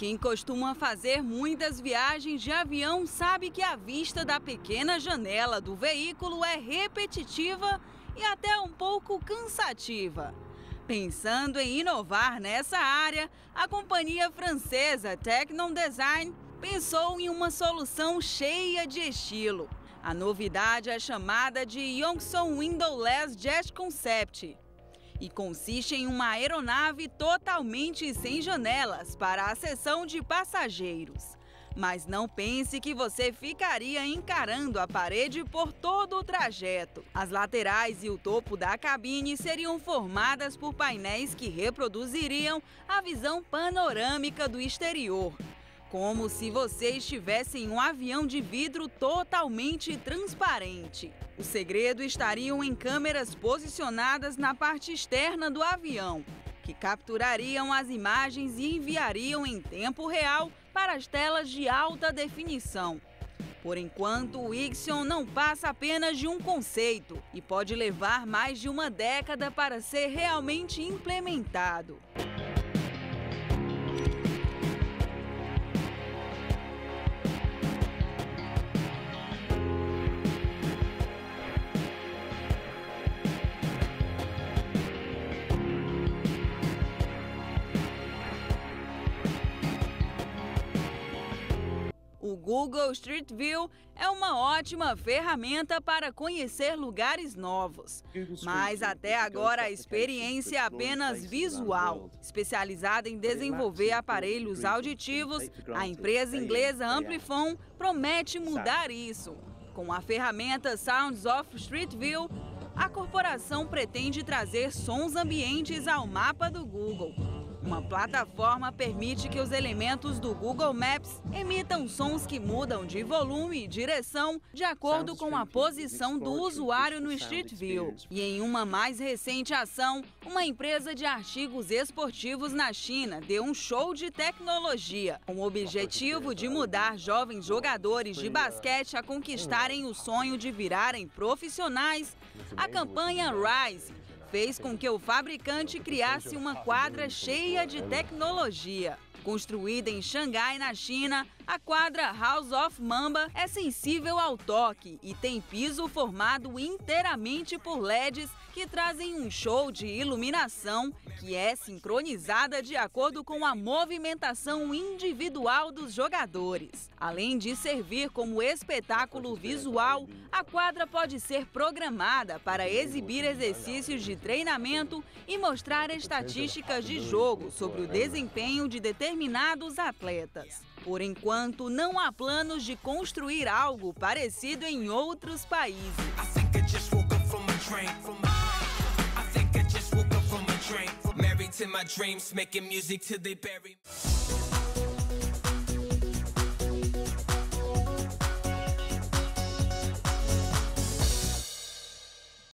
Quem costuma fazer muitas viagens de avião sabe que a vista da pequena janela do veículo é repetitiva e até um pouco cansativa. Pensando em inovar nessa área, a companhia francesa Technon Design pensou em uma solução cheia de estilo. A novidade é chamada de Yongson Windowless Jet Concept e consiste em uma aeronave totalmente sem janelas para a seção de passageiros. Mas não pense que você ficaria encarando a parede por todo o trajeto. As laterais e o topo da cabine seriam formadas por painéis que reproduziriam a visão panorâmica do exterior. Como se você estivesse em um avião de vidro totalmente transparente. O segredo estariam em câmeras posicionadas na parte externa do avião, que capturariam as imagens e enviariam em tempo real para as telas de alta definição. Por enquanto, o Ixion não passa apenas de um conceito e pode levar mais de uma década para ser realmente implementado. Google Street View é uma ótima ferramenta para conhecer lugares novos. Mas até agora a experiência é apenas visual. Especializada em desenvolver aparelhos auditivos, a empresa inglesa Amplifon promete mudar isso. Com a ferramenta Sounds of Street View, a corporação pretende trazer sons ambientes ao mapa do Google. Uma plataforma permite que os elementos do Google Maps emitam sons que mudam de volume e direção de acordo com a posição do usuário no Street View. E em uma mais recente ação, uma empresa de artigos esportivos na China deu um show de tecnologia, com o objetivo de mudar jovens jogadores de basquete a conquistarem o sonho de virarem profissionais. A campanha Rise fez com que o fabricante criasse uma quadra cheia de tecnologia. Construída em Xangai, na China, a quadra House of Mamba é sensível ao toque e tem piso formado inteiramente por LEDs que trazem um show de iluminação que é sincronizada de acordo com a movimentação individual dos jogadores. Além de servir como espetáculo visual, a quadra pode ser programada para exibir exercícios de treinamento e mostrar estatísticas de jogo sobre o desempenho de determinados atletas. Por enquanto, não há planos de construir algo parecido em outros países. To my dreams, making music till they bury